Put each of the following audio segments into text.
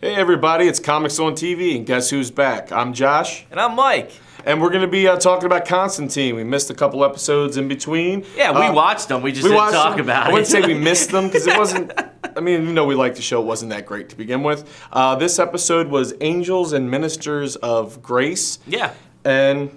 Hey everybody, it's Comics on TV, and guess who's back? I'm Josh, And I'm Mike. and we're going to be uh, talking about Constantine. We missed a couple episodes in between. Yeah, we Uh, watched them. We just we didn't talk them. about it. I wouldn't say we missed them because it wasn't. I mean, you know, we liked the show, it wasn't that great to begin with. Uh, this episode was Angels and Ministers of Grace, yeah. and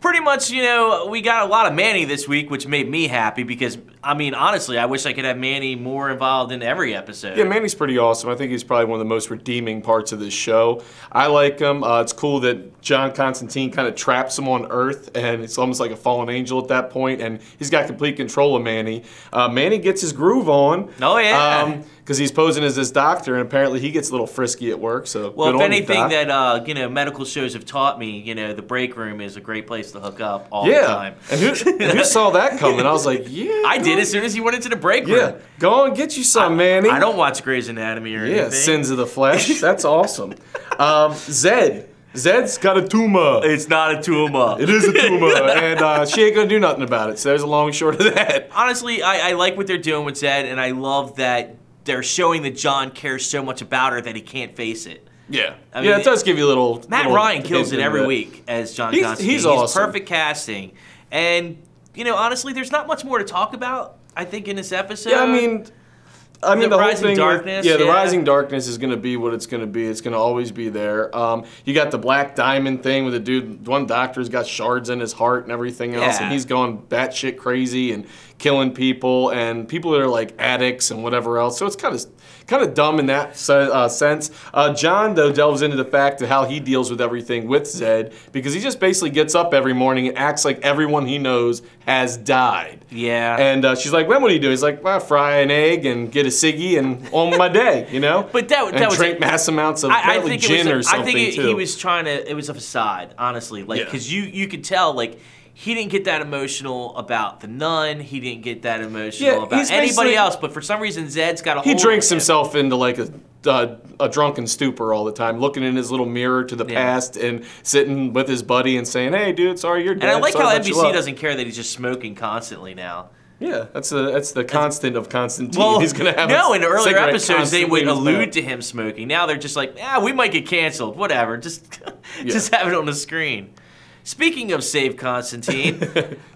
Pretty much, you know, we got a lot of Manny this week, which made me happy because, I mean, honestly, I wish I could have Manny more involved in every episode. Yeah, Manny's pretty awesome. I think he's probably one of the most redeeming parts of this show. I like him. Uh, it's cool that John Constantine kind of traps him on Earth, and it's almost like a fallen angel at that point, and he's got complete control of Manny. Uh, Manny gets his groove on. Oh, yeah. Because he's posing as this doctor, and apparently he gets a little frisky at work. So well, if anything that, uh, you know, medical shows have taught me, you know, the break room is a great place to hook up all the yeah, time. and who, and who saw that coming? I was like, yeah, I did as soon as he went into the break room. Yeah, go and get you some, Manny. I don't watch Grey's Anatomy or Yeah, anything. sins of the flesh. That's awesome. Um, Zed. Zed's got a tumor. It's not a tumor. It is a tumor, and uh, she ain't gonna do nothing about it. So there's a long and short of that. honestly, I, I like what they're doing with Zed, and I love that they're showing that John cares so much about her that he can't face it. Yeah, I mean, yeah, it does give you a little. Matt little Ryan kills it every week as John He's- Constantine. he's awesome. perfect casting, and you know, honestly, there's not much more to talk about. I think in this episode. Yeah, I mean, I mean The the, whole Rising thing. Darkness, yeah, the rising darkness is gonna be what it's gonna be. It's gonna always be there. Um, you got the black diamond thing with the dude. One doctor's got shards in his heart and everything else, Yeah. and he's going batshit crazy and killing people and people that are like addicts and whatever else. So it's kind of kind of dumb in that uh, sense. Uh, John though delves into the fact of how he deals with everything with Zed because he just basically gets up every morning and acts like everyone he knows has died. yeah. And uh, she's like, "When what do you do?" He's like, well, "Fry an egg and get a ciggy and on my day," you know. But that- and was drink a- mass amounts of I, I apparently think it gin was. or something I think it, he was trying to. It was a facade, honestly. Like Yeah. because you you could tell like. He didn't get that emotional about the nun. He didn't get that emotional Yeah, about anybody else. But for some reason, Zed's got a he drinks himself into like a, uh, a drunken stupor all the time, looking in his little mirror to the Yeah. past and sitting with his buddy and saying, "Hey, dude, sorry you're dead." And I like sorry how NBC doesn't care that he's just smoking constantly now. Yeah, that's the that's the constant of Constantine. Well, he's gonna have no. In earlier episodes, they would constantly in his allude to him smoking. Now they're just like, yeah, we might get canceled. Whatever. Just, just have it on the screen. Speaking of Save Constantine,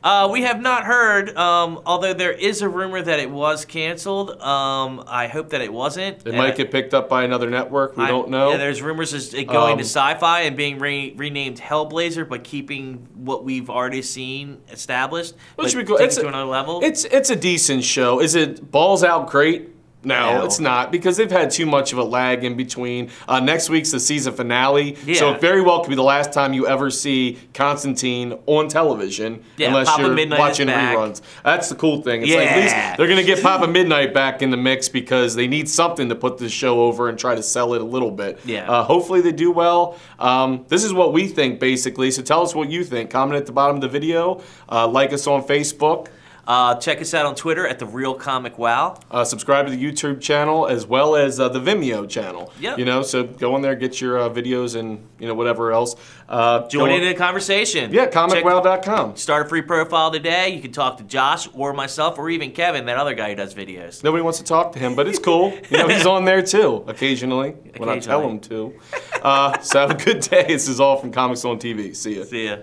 uh, we have not heard. Um, although there is a rumor that it was canceled. Um, I hope that it wasn't. It And might get picked up by another network. We I- don't know. Yeah, there's rumors of it going Um, to Sci-Fi and being re- renamed Hellblazer, but keeping what we've already seen established. Which but would be cool. take It's it to another level. It's it's a decent show. Is it balls out great? No, No. it's not because they've had too much of a lag in between. Uh, next week's the season finale, so it very well could be the last time you ever see Constantine on television, Yeah, unless Papa you're Midnight watching reruns. That's the cool thing. It's like at least Yeah. they're gonna get Papa Midnight back in the mix because they need something to put this show over and try to sell it a little bit. Yeah. Uh, hopefully they do well. Um, this is what we think basically. So tell us what you think. Comment at the bottom of the video. Uh, like us on Facebook. Uh, check us out on Twitter at the Real Comic Wow. Uh, subscribe to the YouTube channel as well as uh, the Vimeo channel. Yeah. You know, so go in there, get your uh, videos and you know whatever else. Uh, Join in the conversation. Yeah, comicwow.com. Start a free profile today. You can talk to Josh or myself or even Kevin, that other guy who does videos. Nobody wants to talk to him, but it's cool. You know, he's on there too, occasionally, when I tell him to. Uh, so have a good day. This is all from Comics on TV. See ya. See ya.